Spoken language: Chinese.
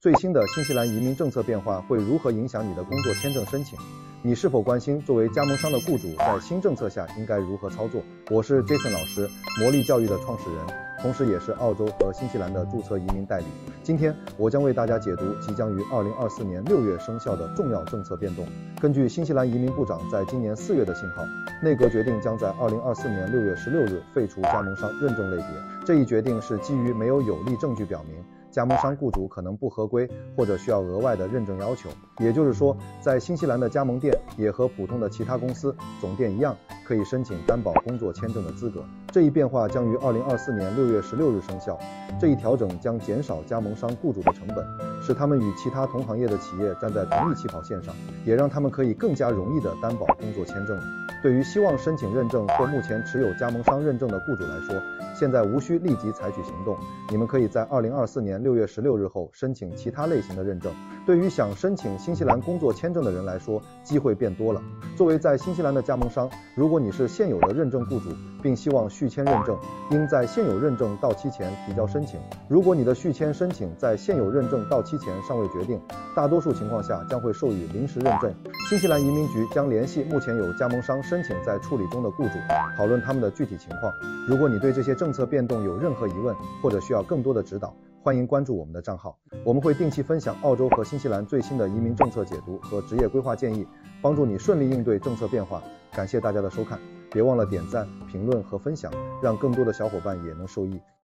最新的新西兰移民政策变化会如何影响你的工作签证申请？你是否关心作为加盟商的雇主在新政策下应该如何操作？我是 Jason 老师，魔力教育的创始人，同时也是澳洲和新西兰的注册移民代理。今天我将为大家解读即将于2024年6月生效的重要政策变动。根据新西兰移民部长在今年4月的信号，内阁决定将在2024年6月16日废除加盟商认证类别。这一决定是基于没有有力证据表明。加盟商雇主可能不合规，或者需要额外的认证要求。也就是说，在新西兰的加盟店也和普通的其他公司总店一样，可以申请担保工作签证的资格。这一变化将于二零二四年六月十六日生效。这一调整将减少加盟商雇主的成本，使他们与其他同行业的企业站在同一起跑线上，也让他们可以更加容易地担保工作签证。对于希望申请认证或目前持有加盟商认证的雇主来说，现在无需立即采取行动。你们可以在二零二四年六月十六日后申请其他类型的认证。对于想申请新西兰工作签证的人来说，机会变多了。作为在新西兰的加盟商，如果你是现有的认证雇主，并希望续签认证，应在现有认证到期前提交申请。如果你的续签申请在现有认证到期前尚未决定，大多数情况下将会授予临时认证。新西兰移民局将联系目前有加盟商申请在处理中的雇主，讨论他们的具体情况。如果你对这些政策变动有任何疑问，或者需要更多的指导，欢迎关注我们的账号，我们会定期分享澳洲和新西兰最新的移民政策解读和职业规划建议，帮助你顺利应对政策变化。感谢大家的收看，别忘了点赞、评论和分享，让更多的小伙伴也能受益。